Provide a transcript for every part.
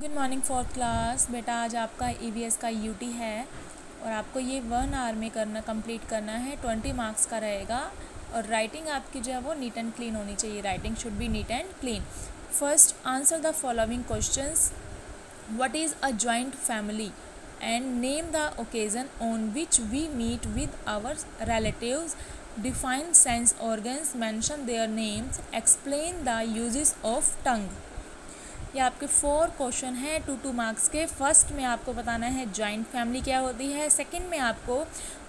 Good morning fourth class बेटा, आज आपका ई e का यूटी है और आपको ये वन आवर में करना कंप्लीट करना है. ट्वेंटी मार्क्स का रहेगा और राइटिंग आपकी जो है वो नीट एंड क्लीन होनी चाहिए. Writing should be neat and clean first answer the following questions what is a joint family and name the occasion on which we meet with our relatives define sense organs mention their names explain the uses of tongue ये आपके four question हैं two two marks के। First में आपको बताना है joint family क्या होती है? सेकंड में आपको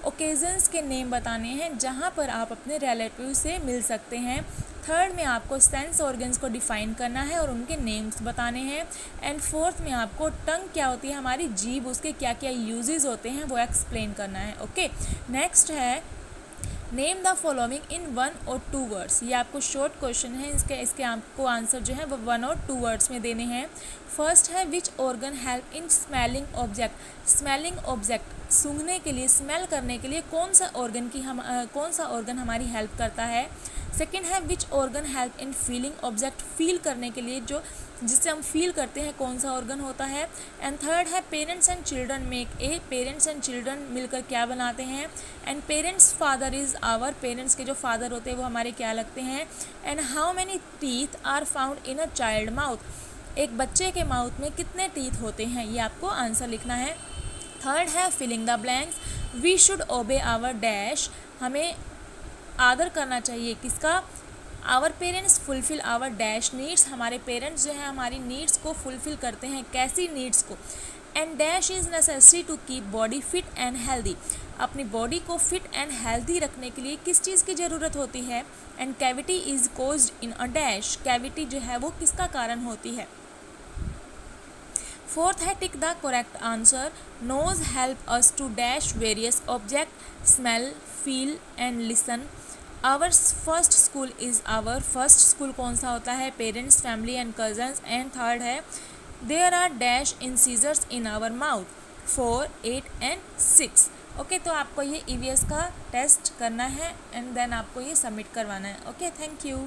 ओकेजन्स के नेम बताने हैं, जहाँ पर आप अपने रिलेटिव से मिल सकते हैं। थर्ड में आपको सेंस ऑर्गन्स को डिफाइन करना है और उनके नेम्स बताने हैं। एंड फोर्थ में आपको टंग क्या होती है? हमारी जीभ, उसके क्या क्या यूजेस होते हैं, वो एक्सप्लेन करना है ओके नेक्स्ट है name the following in one और टू वर्ड्स ये आपको शॉर्ट क्वेश्चन है इसके इसके आपको आंसर जो है वो वन और टू वर्ड्स में देने हैं। फ़र्स्ट है which organ help in smelling object smelling object सूंघने के लिए स्मेल करने के लिए कौन सा ऑर्गन की हम आ, कौन सा ऑर्गन हमारी हेल्प करता है? सेकेंड है which organ help in feeling object feel करने के लिए जो, जिससे हम फील करते हैं, कौन सा ऑर्गन होता है? एंड थर्ड है parents and children make a parents and children मिलकर क्या बनाते हैं? And parents father is our parents के जो फादर होते हैं, वो हमारे क्या लगते हैं? And how many teeth are found in a child mouth एक बच्चे के माउथ में कितने टीथ होते हैं? ये आपको आंसर लिखना है। थर्ड है filling the blanks we should obey our dash हमें आदर करना चाहिए। किसका? Our parents fulfil our dash needs हमारे पेरेंट्स जो है, हमारी नीड्स को फुलफ़िल करते हैं, कैसी नीड्स को? And dash is necessary to keep body fit and healthy अपनी बॉडी को फिट एंड हेल्दी रखने के लिए किस चीज़ की ज़रूरत होती है? And cavity is cause in a dash cavity जो है, वो किसका कारण होती है? फोर्थ है tick the correct answer nose help us to dash various object smell feel and listen our first school is our first school कौन सा होता है? Parents family and cousins and third है। There are dash incisors in our mouth four eight and six okay तो आपको ये ई e का test करना है एंड देन आपको ये सबमिट करवाना है। Okay thank you